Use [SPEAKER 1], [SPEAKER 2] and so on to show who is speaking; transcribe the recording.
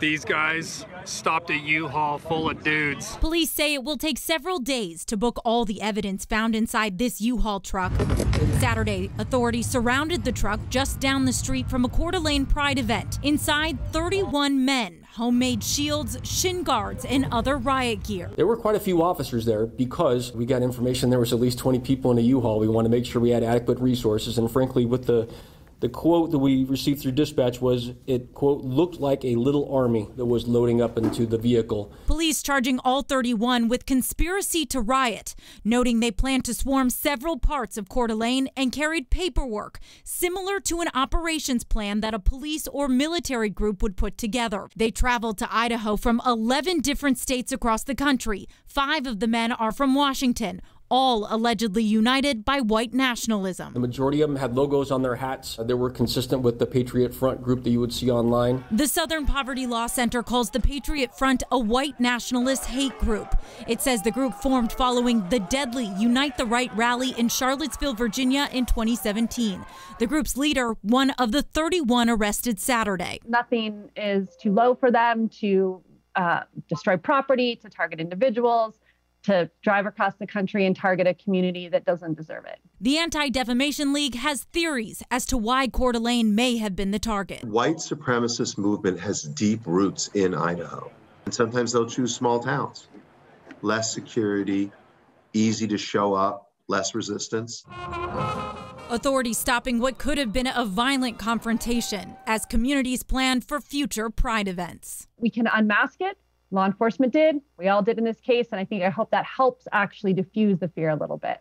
[SPEAKER 1] These guys stopped a U-Haul full of dudes.
[SPEAKER 2] Police say it will take several days to book all the evidence found inside this U-Haul truck. Saturday, authorities surrounded the truck just down the street from a Coeur d'Alene Pride event. Inside, 31 men, homemade shields, shin guards, and other riot gear.
[SPEAKER 3] There were quite a few officers there because we got information there was at least 20 people in a U-Haul. We want to make sure we had adequate resources, and frankly, with the the quote that we received through dispatch was it, quote, looked like a little army that was loading up into the vehicle.
[SPEAKER 2] Police charging all 31 with conspiracy to riot, noting they planned to swarm several parts of Coeur d'Alene and carried paperwork similar to an operations plan that a police or military group would put together. They traveled to Idaho from 11 different states across the country. Five of the men are from Washington all allegedly united by white nationalism.
[SPEAKER 3] The majority of them had logos on their hats that were consistent with the Patriot Front group that you would see online.
[SPEAKER 2] The Southern Poverty Law Center calls the Patriot Front a white nationalist hate group. It says the group formed following the deadly Unite the Right rally in Charlottesville, Virginia in 2017. The group's leader, one of the 31 arrested Saturday.
[SPEAKER 4] Nothing is too low for them to uh, destroy property, to target individuals to drive across the country and target a community that doesn't deserve it.
[SPEAKER 2] The Anti Defamation League has theories as to why Coeur d'Alene may have been the target.
[SPEAKER 5] White supremacist movement has deep roots in Idaho, and sometimes they'll choose small towns. Less security, easy to show up, less resistance.
[SPEAKER 2] Authorities stopping what could have been a violent confrontation as communities plan for future pride events.
[SPEAKER 4] We can unmask it law enforcement did. We all did in this case. And I think I hope that helps actually diffuse the fear a little bit.